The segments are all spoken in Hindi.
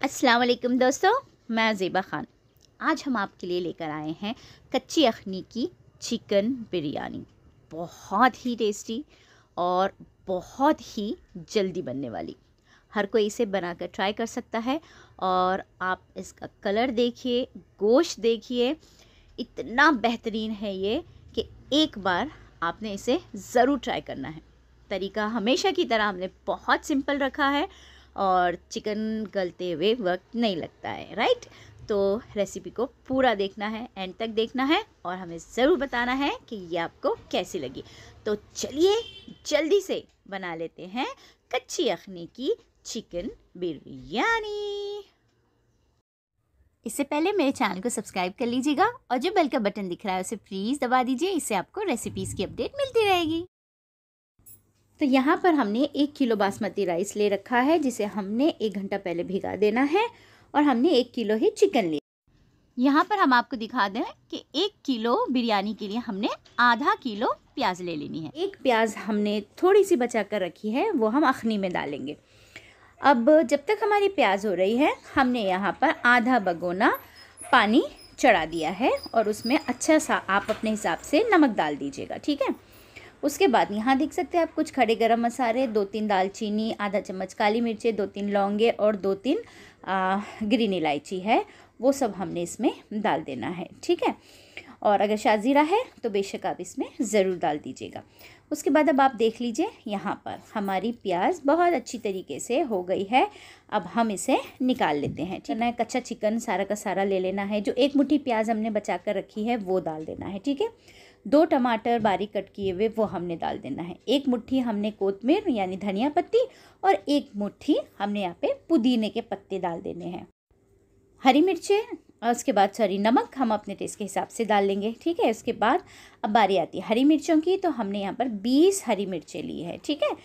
अस्सलाम वालेकुम दोस्तों, मैं ज़ेबा ख़ान। आज हम आपके लिए लेकर आए हैं कच्ची अखनी की चिकन बिरयानी। बहुत ही टेस्टी और बहुत ही जल्दी बनने वाली। हर कोई इसे बनाकर ट्राई कर सकता है और आप इसका कलर देखिए, गोश्त देखिए, इतना बेहतरीन है ये कि एक बार आपने इसे ज़रूर ट्राई करना है। तरीका हमेशा की तरह हमने बहुत सिंपल रखा है और चिकन गलते हुए वक्त नहीं लगता है राइट तो रेसिपी को पूरा देखना है एंड तक देखना है और हमें ज़रूर बताना है कि ये आपको कैसी लगी। तो चलिए जल्दी से बना लेते हैं कच्ची अखनी की चिकन बिरयानी। इससे पहले मेरे चैनल को सब्सक्राइब कर लीजिएगा और जो बेल का बटन दिख रहा है उसे प्लीज़ दबा दीजिए, इससे आपको रेसिपीज़ की अपडेट मिलती रहेगी। तो यहाँ पर हमने एक किलो बासमती राइस ले रखा है, जिसे हमने एक घंटा पहले भिगा देना है और हमने एक किलो ही चिकन लिया। यहाँ पर हम आपको दिखा दें कि एक किलो बिरयानी के लिए हमने आधा किलो प्याज ले लेनी है। एक प्याज हमने थोड़ी सी बचा कर रखी है, वो हम अखनी में डालेंगे। अब जब तक हमारी प्याज हो रही है, हमने यहाँ पर आधा बगोना पानी चढ़ा दिया है और उसमें अच्छा सा आप अपने हिसाब से नमक डाल दीजिएगा, ठीक है? उसके बाद यहाँ देख सकते हैं आप, कुछ खड़े गरम मसाले, दो तीन दालचीनी, आधा चम्मच काली मिर्चें, दो तीन लौंगे और दो तीन ग्रीन इलायची है। वो सब हमने इसमें डाल देना है, ठीक है? और अगर शाजीरा है तो बेशक आप इसमें ज़रूर डाल दीजिएगा। उसके बाद अब आप देख लीजिए, यहाँ पर हमारी प्याज बहुत अच्छी तरीके से हो गई है। अब हम इसे निकाल लेते हैं, ठीक है? कच्चा चिकन सारा का सारा ले लेना है। जो एक मुट्ठी प्याज हमने बचा कर रखी है, वो डाल देना है, ठीक है? दो टमाटर बारीक कट किए हुए वो हमने डाल देना है। एक मुट्ठी हमने कोतमीर यानी धनिया पत्ती, और एक मुट्ठी हमने यहाँ पे पुदीने के पत्ते डाल देने हैं। हरी मिर्चें, और उसके बाद सॉरी, नमक हम अपने टेस्ट के हिसाब से डाल लेंगे, ठीक है? उसके बाद अब बारी आती है हरी मिर्चों की तो हमने यहाँ पर बीस हरी मिर्चें ली है, ठीक है?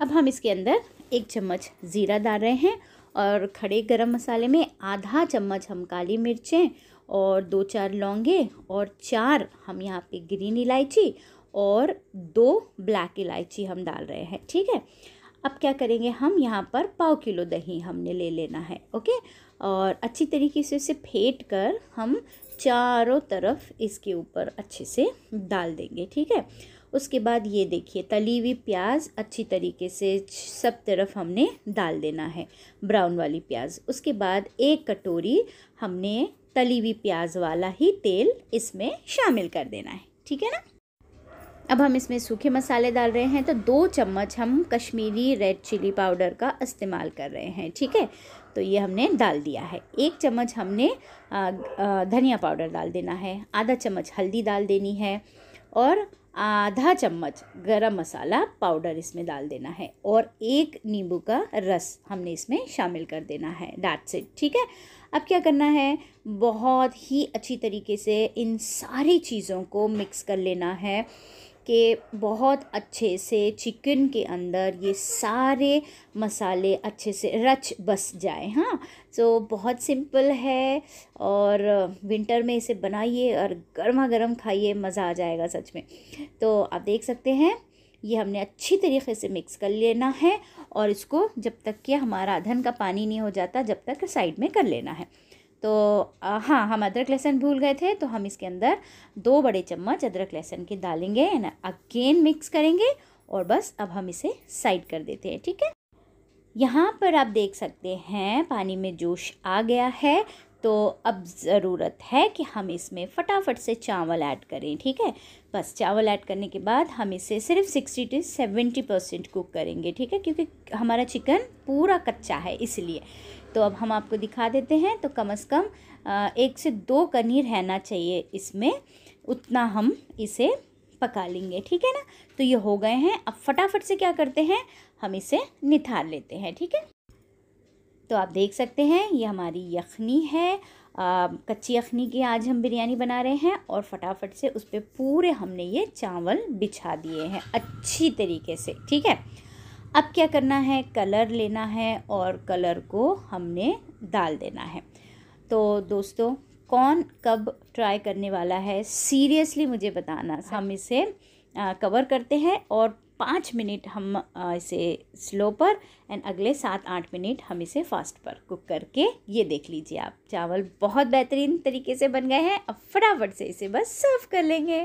अब हम इसके अंदर एक चम्मच ज़ीरा डाल रहे हैं, और खड़े गरम मसाले में आधा चम्मच हम काली मिर्चें और दो चार लौंगे और चार हम यहाँ पे ग्रीन इलायची और दो ब्लैक इलायची हम डाल रहे हैं, ठीक है? अब क्या करेंगे हम? यहाँ पर पाव किलो दही हमने ले लेना है, ओके? और अच्छी तरीके से इसे फेंट कर हम चारों तरफ़ इसके ऊपर अच्छे से डाल देंगे, ठीक है? उसके बाद ये देखिए, तली हुई प्याज अच्छी तरीके से सब तरफ़ हमने डाल देना है, ब्राउन वाली प्याज। उसके बाद एक कटोरी हमने तली हुई प्याज वाला ही तेल इसमें शामिल कर देना है, ठीक है ना? अब हम इसमें सूखे मसाले डाल रहे हैं तो दो चम्मच हम कश्मीरी रेड चिली पाउडर का इस्तेमाल कर रहे हैं, ठीक है? तो ये हमने डाल दिया है। एक चम्मच हमने धनिया पाउडर डाल देना है, आधा चम्मच हल्दी डाल देनी है और आधा चम्मच गरम मसाला पाउडर इसमें डाल देना है और एक नींबू का रस हमने इसमें शामिल कर देना है डाट से ठीक है? अब क्या करना है? बहुत ही अच्छी तरीके से इन सारी चीज़ों को मिक्स कर लेना है। कि बहुत अच्छे से चिकन के अंदर ये सारे मसाले अच्छे से रच बस जाए हाँ। तो बहुत सिंपल है और विंटर में इसे बनाइए और गर्मा गर्म खाइए, मज़ा आ जाएगा सच में। तो आप देख सकते हैं, ये हमने अच्छी तरीके से मिक्स कर लेना है और इसको जब तक कि हमारा अधन का पानी नहीं हो जाता, जब तक साइड में कर लेना है। तो हाँ हम अदरक लहसुन भूल गए थे तो हम इसके अंदर दो बड़े चम्मच अदरक लहसुन के डालेंगे एंड अगेन मिक्स करेंगे और बस अब हम इसे साइड कर देते हैं, ठीक है? यहाँ पर आप देख सकते हैं, पानी में जोश आ गया है तो अब ज़रूरत है कि हम इसमें फटाफट से चावल ऐड करें, ठीक है? बस चावल ऐड करने के बाद हम इसे सिर्फ़ sixty to seventy percent cook करेंगे, ठीक है? क्योंकि हमारा चिकन पूरा कच्चा है, इसलिए। तो अब हम आपको दिखा देते हैं। तो कम अज़ कम एक से दो कनी रहना चाहिए इसमें। उतना हम इसे पका लेंगे ठीक है ना? तो ये हो गए हैं। अब फटाफट से क्या करते हैं? हम इसे निथार लेते हैं ठीक है? तो आप देख सकते हैं ये हमारी यखनी है। आ, कच्ची यखनी की आज हम बिरयानी बना रहे हैं और फटाफट से उस पर पूरे हमने ये चावल बिछा दिए हैं अच्छी तरीके से ठीक है? अब क्या करना है? कलर लेना है और कलर को हमने डाल देना है। तो दोस्तों, कौन कब ट्राई करने वाला है? सीरियसली मुझे बताना। हम इसे कवर करते हैं और पाँच मिनट हम इसे स्लो पर एंड अगले सात आठ मिनट हम इसे फास्ट पर कुक करके ये देख लीजिए आप। चावल बहुत बेहतरीन तरीके से बन गए हैं। अब फटाफट से इसे बस सर्व कर लेंगे।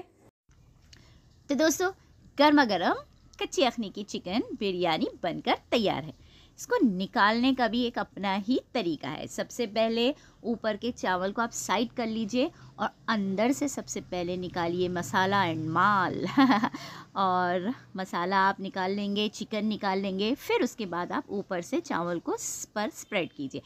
तो दोस्तों गर्मा गर्म कच्ची अखनी की चिकन, बिरयानी बनकर तैयार है। इसको निकालने का भी एक अपना ही तरीका है। सबसे पहले ऊपर के चावल को आप साइड कर लीजिए और अंदर से सबसे पहले निकालिए मसाला एंड माल। और मसाला आप निकाल लेंगे, चिकन निकाल लेंगे, फिर उसके बाद आप ऊपर से चावल को पर स्प्रेड कीजिए।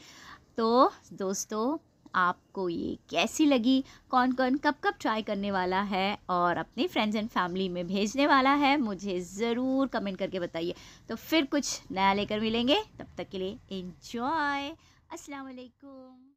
तो दोस्तों आपको ये कैसी लगी? कौन कौन कब कब ट्राई करने वाला है? और अपने फ्रेंड्स एंड फैमिली में भेजने वाला है? मुझे ज़रूर कमेंट करके बताइए। तो फिर कुछ नया लेकर मिलेंगे। तब तक के लिए इन्जॉय अस्सलाम वालेकुम